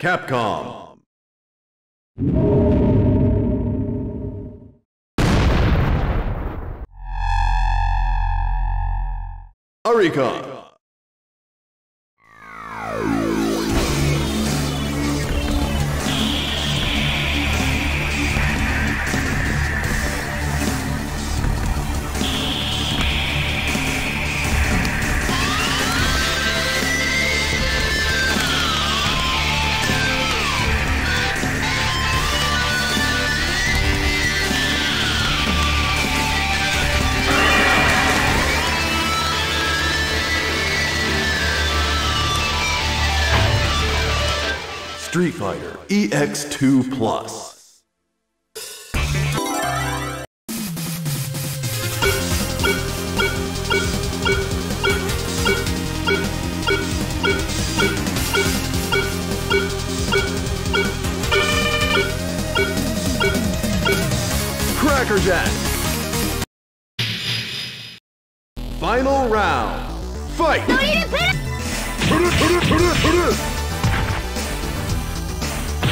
Capcom. Arika. Street Fighter EX2 Plus. Cracker Jack. Final round. Fight!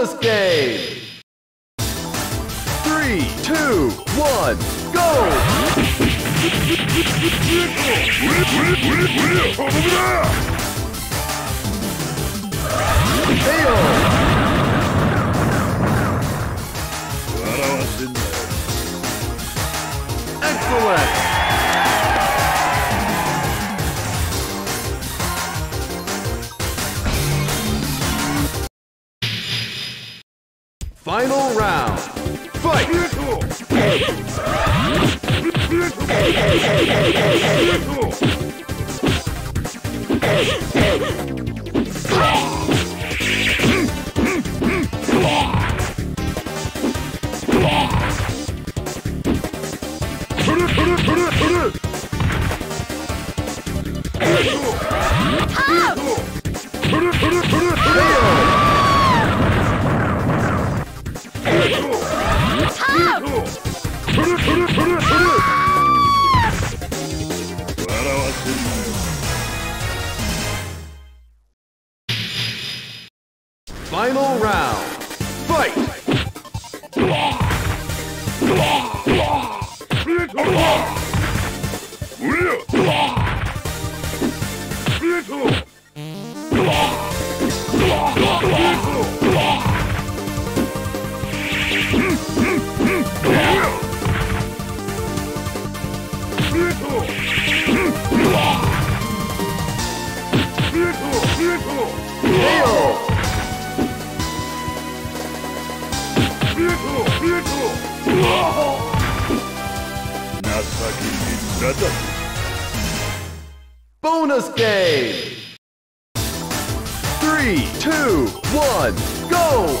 bonus game! Three, two, one, go! KO! Excellent! Final round. Fight! Yeah! Bonus game! Three, two, one, go!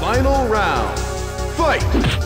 Final round. Fight!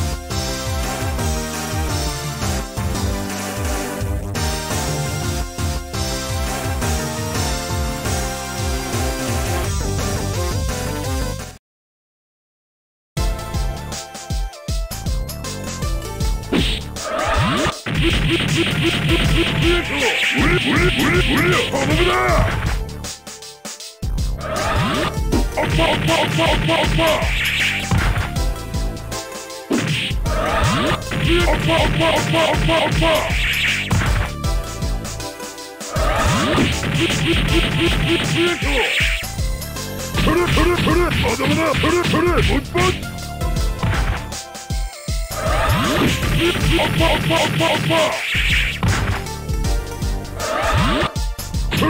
Fuck!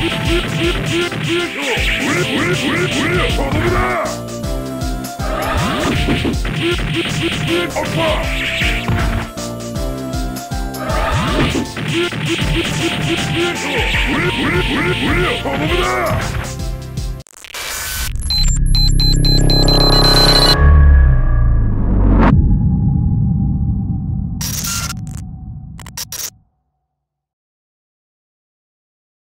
우리 우리 우리 우리 바보다!